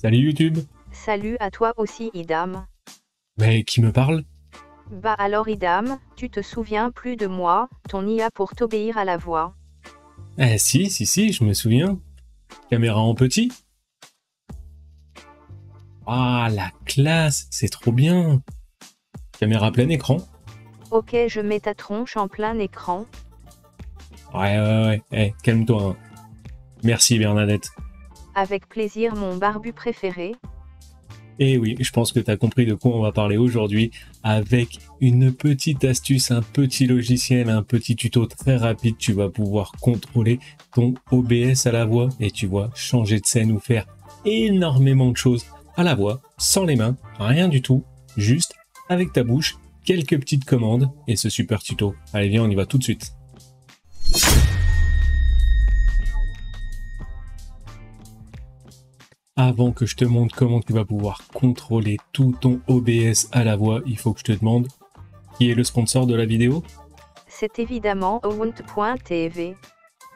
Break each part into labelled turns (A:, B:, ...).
A: Salut YouTube.
B: Salut à toi aussi Idam.
A: Mais qui me parle?
B: Bah alors Idam, tu te souviens plus de moi, ton IA pour t'obéir à la voix.
A: Eh si, si, si, je me souviens. Caméra en petit Ah, la classe, c'est trop bien. Caméra plein écran
B: Ok, je mets ta tronche en plein écran.
A: Ouais, ouais, ouais, eh, calme-toi. hein. Merci Bernadette.
B: Avec plaisir mon barbu préféré.
A: Et oui, je pense que tu as compris de quoi on va parler aujourd'hui avec une petite astuce, un petit logiciel, un petit tuto très rapide. Tu vas pouvoir contrôler ton OBS à la voix et tu vois changer de scène ou faire énormément de choses à la voix, sans les mains, rien du tout, juste avec ta bouche, quelques petites commandes et ce super tuto. Allez, viens, on y va tout de suite. Avant que je te montre comment tu vas pouvoir contrôler tout ton OBS à la voix, il faut que je te demande qui est le sponsor de la vidéo?
B: C'est évidemment Ownt.tv.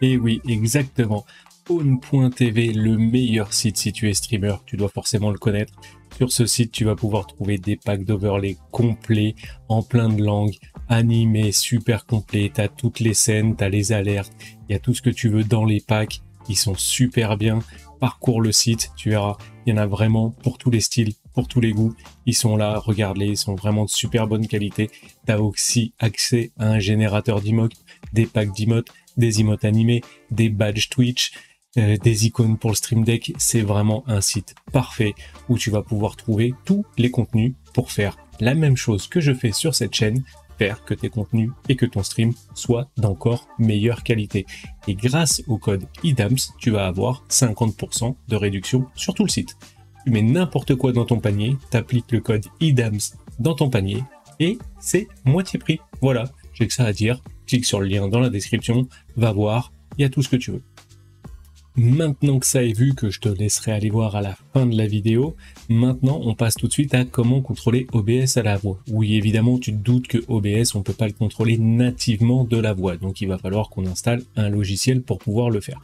A: Et oui, exactement. Own.tv, le meilleur site si tu es streamer, tu dois forcément le connaître. Sur ce site, tu vas pouvoir trouver des packs d'overlay complets, en plein de langues, animés, super complets. T'as toutes les scènes, t'as les alertes, il y a tout ce que tu veux dans les packs. Ils sont super bien. Parcours le site, tu verras, il y en a vraiment pour tous les styles, pour tous les goûts. Ils sont là, regarde-les, ils sont vraiment de super bonne qualité. T'as aussi accès à un générateur d'emotes, des packs d'emotes, des emotes animés, des badges Twitch, euh, des icônes pour le Stream Deck. C'est vraiment un site parfait où tu vas pouvoir trouver tous les contenus pour faire la même chose que je fais sur cette chaîne, faire que tes contenus et que ton stream soient d'encore meilleure qualité. Et grâce au code IDAMS, tu vas avoir 50% de réduction sur tout le site. Tu mets n'importe quoi dans ton panier, t'appliques le code IDAMS dans ton panier et c'est moitié prix. Voilà, j'ai que ça à dire. Clique sur le lien dans la description, va voir, il y a tout ce que tu veux. Maintenant que ça est vu, que je te laisserai aller voir à la fin de la vidéo, maintenant on passe tout de suite à comment contrôler OBS à la voix. Oui, évidemment, tu te doutes que OBS, on peut pas le contrôler nativement de la voix, donc il va falloir qu'on installe un logiciel pour pouvoir le faire.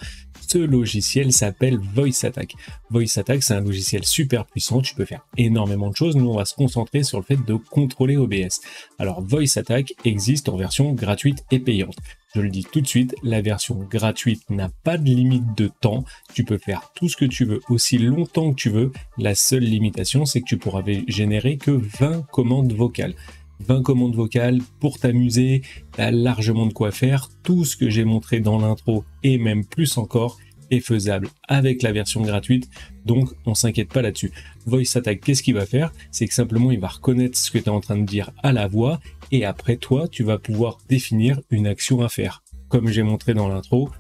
A: Ce logiciel s'appelle Voice Attack. Voice Attack, c'est un logiciel super puissant, tu peux faire énormément de choses, nous on va se concentrer sur le fait de contrôler OBS. Alors Voice Attack existe en version gratuite et payante. Je le dis tout de suite, la version gratuite n'a pas de limite de temps. Tu peux faire tout ce que tu veux aussi longtemps que tu veux. La seule limitation, c'est que tu pourras générer que 20 commandes vocales. 20 commandes vocales pour t'amuser, t'as largement de quoi faire. Tout ce que j'ai montré dans l'intro et même plus encore est faisable avec la version gratuite, donc on s'inquiète pas là-dessus. Voice Attack, qu'est-ce qu'il va faire? C'est que simplement il va reconnaître ce que tu es en train de dire à la voix, et après toi, tu vas pouvoir définir une action à faire. Comme j'ai montré dans l'intro,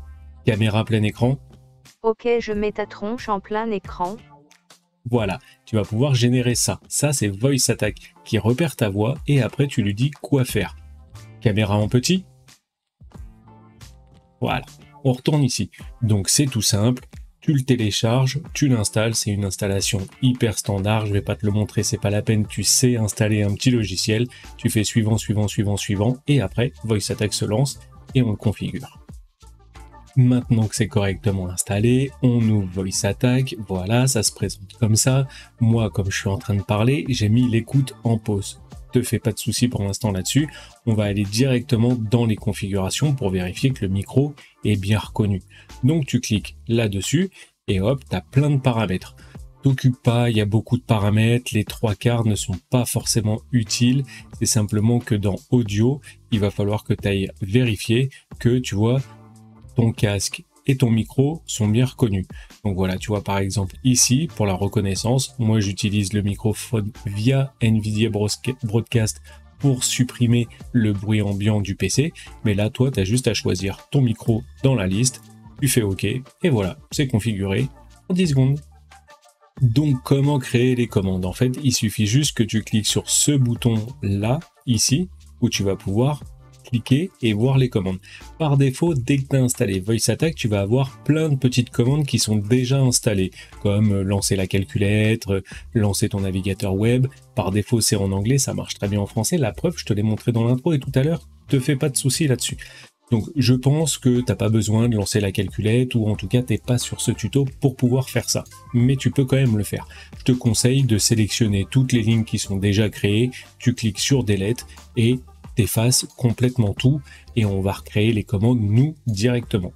A: caméra plein écran.
B: Ok, je mets ta tronche en plein écran.
A: Voilà, tu vas pouvoir générer ça. Ça, c'est Voice Attack qui repère ta voix et après tu lui dis quoi faire. Caméra en petit. Voilà, on retourne ici. Donc c'est tout simple, tu le télécharges, tu l'installes, c'est une installation hyper standard, je vais pas te le montrer, c'est pas la peine, tu sais installer un petit logiciel, tu fais suivant, suivant, suivant, suivant, et après Voice Attack se lance et on le configure. Maintenant que c'est correctement installé, on ouvre Voice Attack, voilà, ça se présente comme ça. Moi, comme je suis en train de parler, j'ai mis l'écoute en pause te fais pas de soucis pour l'instant là-dessus. On va aller directement dans les configurations pour vérifier que le micro est bien reconnu. Donc tu cliques là-dessus et hop, tu as plein de paramètres. T'occupe pas, il y a beaucoup de paramètres, les trois quarts ne sont pas forcément utiles, c'est simplement que dans audio, il va falloir que tu ailles vérifier que tu vois ton casque et ton micro sont bien reconnus. Donc voilà, tu vois par exemple ici, pour la reconnaissance, moi j'utilise le microphone via NVIDIA Broadcast pour supprimer le bruit ambiant du PC. Mais là, toi, tu as juste à choisir ton micro dans la liste, tu fais OK, et voilà, c'est configuré en 10 secondes. Donc comment créer les commandes? En fait, il suffit juste que tu cliques sur ce bouton là, ici, où tu vas pouvoir cliquer et voir les commandes. Par défaut, dès que tu as installé Voice Attack, tu vas avoir plein de petites commandes qui sont déjà installées, comme euh, lancer la calculette, euh, lancer ton navigateur web. Par défaut, c'est en anglais, ça marche très bien en français. La preuve, je te l'ai montré dans l'intro et tout à l'heure, te fais pas de soucis là-dessus. Donc je pense que t'as pas besoin de lancer la calculette ou en tout cas t'es pas sur ce tuto pour pouvoir faire ça. Mais tu peux quand même le faire. Je te conseille de sélectionner toutes les lignes qui sont déjà créées, tu cliques sur Delete et t'effaces complètement tout et on va recréer les commandes nous directement.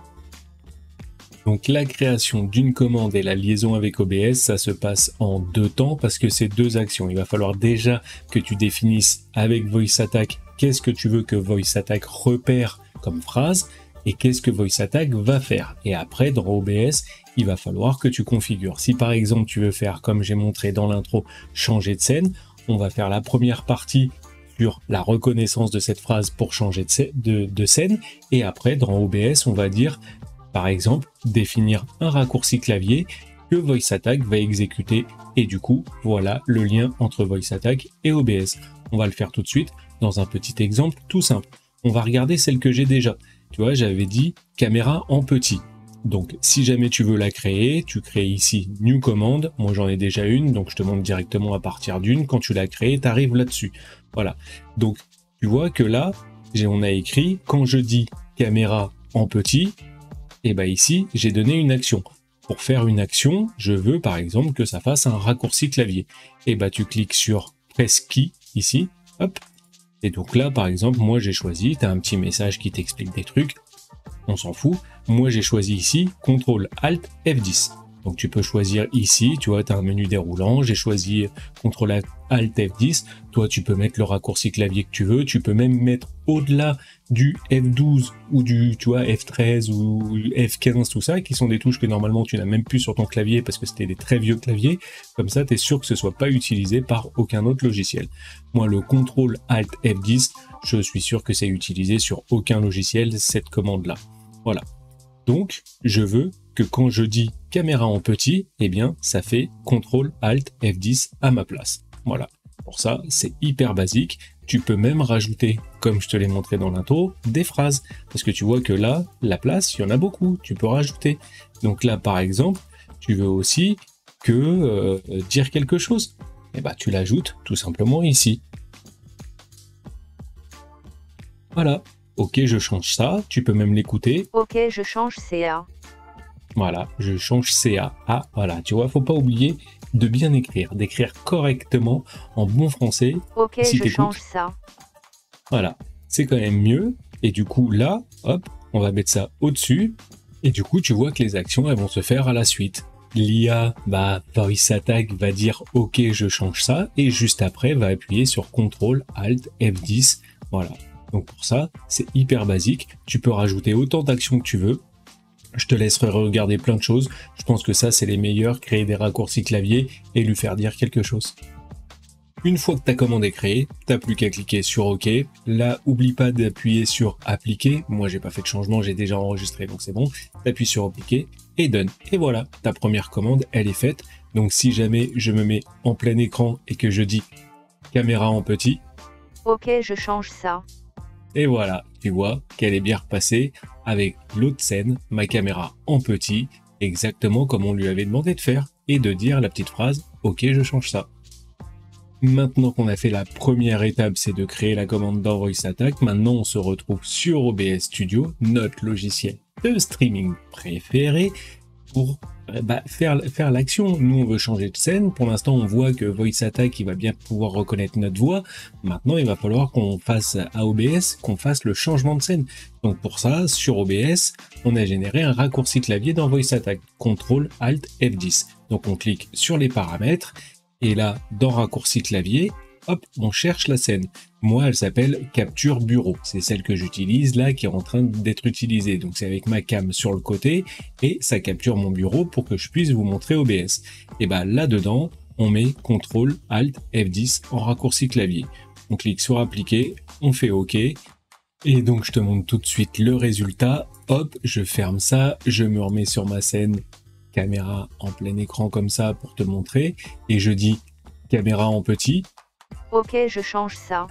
A: Donc la création d'une commande et la liaison avec OBS, ça se passe en deux temps parce que c'est deux actions. Il va falloir déjà que tu définisses avec VoiceAttack qu'est-ce que tu veux que VoiceAttack repère comme phrase et qu'est-ce que VoiceAttack va faire. Et après, dans OBS, il va falloir que tu configures. Si par exemple tu veux faire, comme j'ai montré dans l'intro, changer de scène, on va faire la première partie la reconnaissance de cette phrase pour changer de, de scène. Et après, dans OBS, on va dire, par exemple, définir un raccourci clavier que VoiceAttack va exécuter. Et du coup, voilà le lien entre VoiceAttack et OBS. On va le faire tout de suite dans un petit exemple tout simple on va regarder celle que j'ai déjà. Tu vois, j'avais dit caméra en petit. Donc, si jamais tu veux la créer, tu crées ici New Command. Moi, j'en ai déjà une, donc je te montre directement à partir d'une. Quand tu l'as créée, tu arrives là-dessus. Voilà. Donc, tu vois que là, on a écrit, quand je dis caméra en petit, et eh ben ici, j'ai donné une action. Pour faire une action, je veux par exemple que ça fasse un raccourci clavier. Et eh ben tu cliques sur Press Key ici, hop, et donc là, par exemple, moi j'ai choisi, tu as un petit message qui t'explique des trucs, on s'en fout. Moi j'ai choisi ici, CTRL ALT F10. Donc tu peux choisir ici, tu vois, tu as un menu déroulant, j'ai choisi CTRL ALT F10. Toi, tu peux mettre le raccourci clavier que tu veux, tu peux même mettre au-delà du F12 ou du, tu vois, F13 ou F15, tout ça, qui sont des touches que normalement tu n'as même plus sur ton clavier parce que c'était des très vieux claviers. Comme ça, tu es sûr que ce soit pas utilisé par aucun autre logiciel. Moi, le CTRL ALT F10, je suis sûr que c'est utilisé sur aucun logiciel, cette commande-là. Voilà. Donc, je veux que quand je dis caméra en petit, eh bien, ça fait CTRL ALT F10 à ma place. Voilà. Pour ça, c'est hyper basique. Tu peux même rajouter, comme je te l'ai montré dans l'intro, des phrases. Parce que tu vois que là, la place, il y en a beaucoup. Tu peux rajouter. Donc là, par exemple, tu veux aussi que euh, dire quelque chose. Eh bien, tu l'ajoutes tout simplement ici. Voilà. Ok, je change ça. Tu peux même l'écouter.
B: Ok, je change CA.
A: Voilà, je change CA. Ah, voilà, tu vois, faut pas oublier de bien écrire, d'écrire correctement en bon français.
B: Ok, je change ça.
A: Voilà, c'est quand même mieux. Et du coup, là, hop, on va mettre ça au-dessus. Et du coup, tu vois que les actions, elles vont se faire à la suite. L'IA, bah, Voice Attack va dire OK, je change ça. Et juste après, va appuyer sur CTRL ALT F10. Voilà. Donc pour ça, c'est hyper basique. Tu peux rajouter autant d'actions que tu veux. Je te laisserai regarder plein de choses. Je pense que ça, c'est les meilleurs, créer des raccourcis clavier et lui faire dire quelque chose. Une fois que ta commande est créée, t'as plus qu'à cliquer sur OK. Là, oublie pas d'appuyer sur appliquer. Moi, j'ai pas fait de changement, j'ai déjà enregistré, donc c'est bon. T'appuies sur appliquer et donne. Et voilà, ta première commande, elle est faite. Donc si jamais je me mets en plein écran et que je dis caméra en petit.
B: OK, je change ça.
A: Et voilà, tu vois qu'elle est bien repassée avec l'autre scène, ma caméra en petit, exactement comme on lui avait demandé de faire, et de dire la petite phrase « Ok, je change ça ». Maintenant qu'on a fait la première étape, c'est de créer la commande dans VoiceAttack, maintenant on se retrouve sur OBS Studio, notre logiciel de streaming préféré, pour euh, bah, faire, faire l'action. Nous, on veut changer de scène. Pour l'instant, on voit que Voice Attack, il va bien pouvoir reconnaître notre voix. Maintenant, il va falloir qu'on fasse à OBS, qu'on fasse le changement de scène. Donc pour ça, sur OBS, on a généré un raccourci clavier dans Voice Attack. CTRL ALT F10. Donc on clique sur les paramètres. Et là, dans raccourci clavier, hop, on cherche la scène. Moi, elle s'appelle Capture Bureau. C'est celle que j'utilise là, qui est en train d'être utilisée. Donc c'est avec ma cam sur le côté et ça capture mon bureau pour que je puisse vous montrer OBS. Et ben là-dedans, on met CTRL ALT F10 en raccourci clavier. On clique sur appliquer, on fait OK. Et donc je te montre tout de suite le résultat. Hop, je ferme ça, je me remets sur ma scène caméra en plein écran comme ça pour te montrer et je dis caméra en petit
B: Ok, je change ça.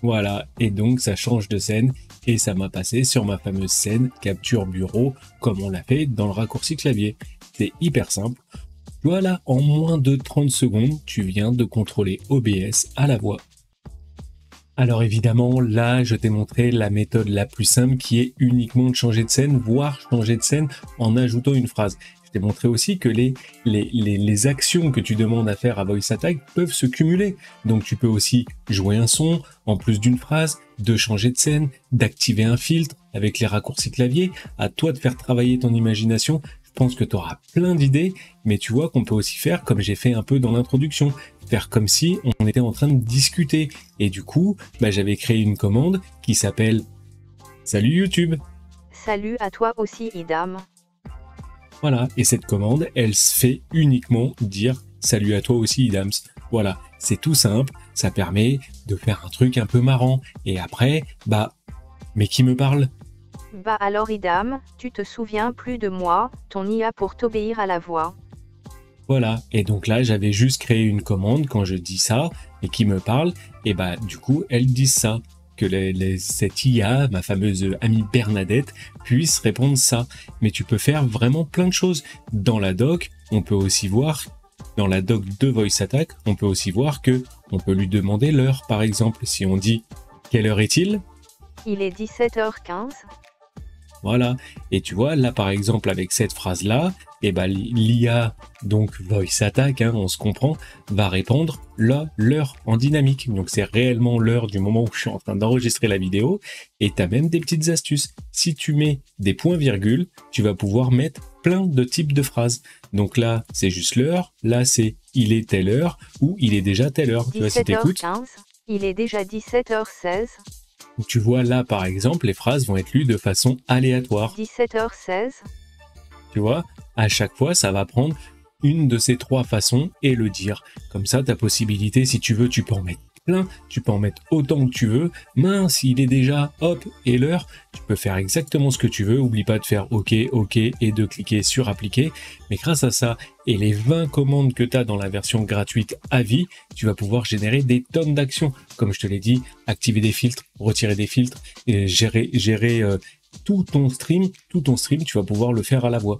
A: Voilà, et donc ça change de scène et ça m'a passé sur ma fameuse scène capture bureau comme on l'a fait dans le raccourci clavier. C'est hyper simple. Voilà, en moins de 30 secondes, tu viens de contrôler OBS à la voix. Alors évidemment, là, je t'ai montré la méthode la plus simple qui est uniquement de changer de scène, voire changer de scène en ajoutant une phrase. Je t'ai montré aussi que les, les, les, actions que tu demandes à faire à Voice Attack peuvent se cumuler. Donc tu peux aussi jouer un son en plus d'une phrase, de changer de scène, d'activer un filtre avec les raccourcis clavier. À toi de faire travailler ton imagination pense que tu auras plein d'idées, mais tu vois qu'on peut aussi faire comme j'ai fait un peu dans l'introduction, faire comme si on était en train de discuter. Et du coup, bah, j'avais créé une commande qui s'appelle Salut YouTube.
B: Salut à toi aussi Idam.
A: Voilà, et cette commande, elle se fait uniquement dire Salut à toi aussi Idams. Voilà, c'est tout simple, ça permet de faire un truc un peu marrant. Et après, bah, mais qui me parle?
B: Bah alors Idam, tu te souviens plus de moi, ton IA pour t'obéir à la voix.
A: Voilà, et donc là j'avais juste créé une commande quand je dis ça, et qui me parle, et bah du coup elle dit ça, que cette IA, ma fameuse amie Bernadette, puisse répondre ça. Mais tu peux faire vraiment plein de choses. Dans la doc, on peut aussi voir, dans la doc de Voice Attack, on peut aussi voir que on peut lui demander l'heure par exemple. Si on dit quelle heure est-il?
B: Il est 17h15.
A: Voilà. Et tu vois, là, par exemple, avec cette phrase-là, eh ben, l'IA, donc voice attack, hein, on se comprend, va répondre là, l'heure en dynamique. Donc, c'est réellement l'heure du moment où je suis en train d'enregistrer la vidéo. Et tu as même des petites astuces. Si tu mets des points-virgules, tu vas pouvoir mettre plein de types de phrases. Donc là, c'est juste l'heure. Là, c'est il est telle heure ou il est déjà telle heure.
B: Tu vois, si il est déjà 17h16.
A: Tu vois là, par exemple, les phrases vont être lues de façon aléatoire.
B: 17h16.
A: Tu vois, à chaque fois, ça va prendre une de ces trois façons et le dire. Comme ça, ta possibilité, si tu veux, tu peux en mettre plein, tu peux en mettre autant que tu veux. Mince, il est déjà, hop, et l'heure, tu peux faire exactement ce que tu veux. Oublie pas de faire OK, OK et de cliquer sur appliquer. Mais grâce à ça et les 20 commandes que tu as dans la version gratuite à vie, tu vas pouvoir générer des tonnes d'actions. Comme je te l'ai dit, activer des filtres, retirer des filtres, gérer euh, tout ton stream, tout ton stream, tu vas pouvoir le faire à la voix.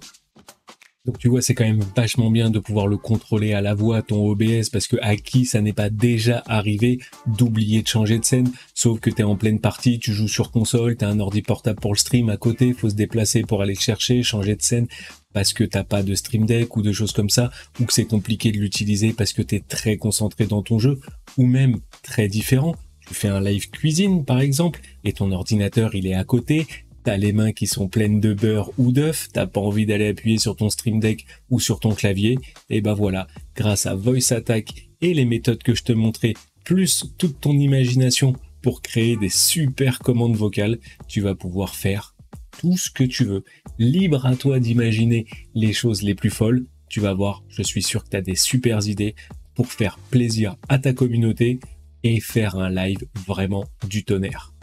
A: Donc tu vois, c'est quand même vachement bien de pouvoir le contrôler à la voix, ton OBS, parce que à qui ça n'est pas déjà arrivé d'oublier de changer de scène, sauf que tu es en pleine partie, tu joues sur console, tu as un ordi portable pour le stream à côté, faut se déplacer pour aller le chercher, changer de scène, parce que t'as pas de stream deck ou de choses comme ça, ou que c'est compliqué de l'utiliser parce que tu es très concentré dans ton jeu, ou même très différent. Tu fais un live cuisine par exemple, et ton ordinateur il est à côté, t'as les mains qui sont pleines de beurre ou d'œuf, t'as pas envie d'aller appuyer sur ton Stream Deck ou sur ton clavier, et ben voilà, grâce à Voice Attack et les méthodes que je te montrais, plus toute ton imagination pour créer des super commandes vocales, tu vas pouvoir faire tout ce que tu veux. Libre à toi d'imaginer les choses les plus folles. Tu vas voir, je suis sûr que tu des super idées pour faire plaisir à ta communauté et faire un live vraiment du tonnerre.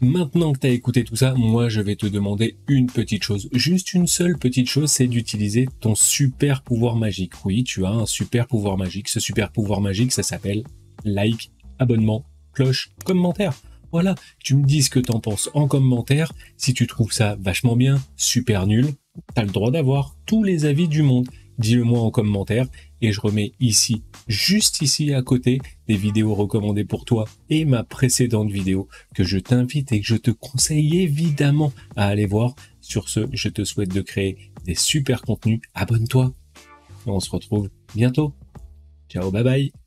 A: Maintenant que tu as écouté tout ça, moi je vais te demander une petite chose. Juste une seule petite chose, c'est d'utiliser ton super pouvoir magique. Oui, tu as un super pouvoir magique. Ce super pouvoir magique, ça s'appelle like, abonnement, cloche, commentaire. Voilà, tu me dis ce que t'en penses en commentaire. Si tu trouves ça vachement bien, super nul, t'as le droit d'avoir tous les avis du monde dis-le moi en commentaire et je remets ici, juste ici à côté, des vidéos recommandées pour toi et ma précédente vidéo que je t'invite et que je te conseille évidemment à aller voir. Sur ce, je te souhaite de créer des super contenus. Abonne-toi. On se retrouve bientôt. Ciao, bye bye.